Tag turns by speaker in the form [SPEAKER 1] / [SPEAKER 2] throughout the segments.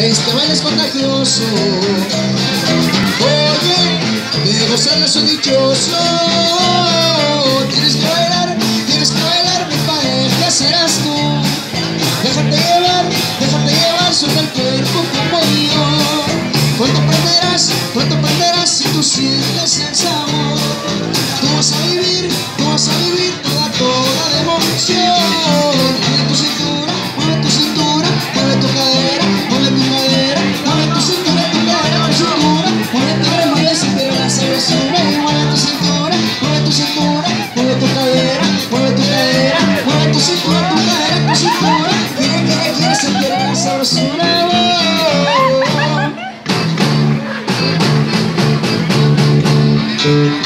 [SPEAKER 1] este baile es contagioso. Oye, de gozarla soy dichoso. Mira,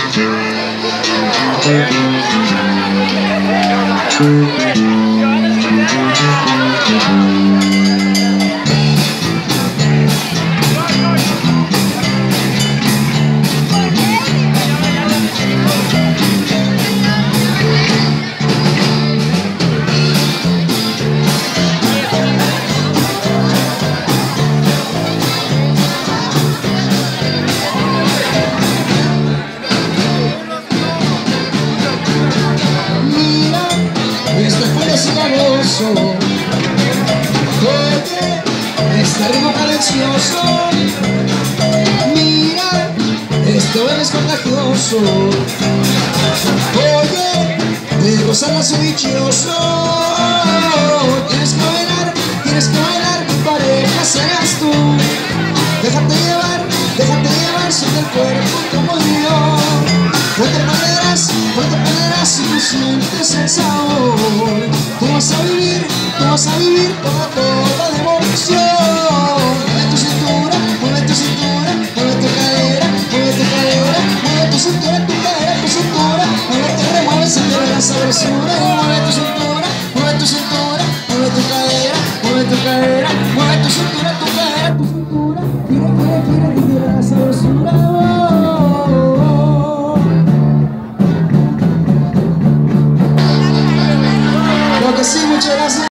[SPEAKER 1] silencioso. Oye, este ritmo cadencioso. Mira, este baile es contagioso. Oye, de gozarla soy dichoso. Tienes que bailar, tienes que bailar, pareja serás tú. Déjate llevar, déjate llevar, siente el cuerpo como yo. No te perderás, no perderás si tú sientes el sabor la. Mueve tu cintura, mueve tu cintura, cadera, mueve tu cadera, mueve tu cintura, tu cadera, tu cintura. Mueve. Mueve tu cintura, mueve tu cintura, mueve tu cadera, mueve tu cadera.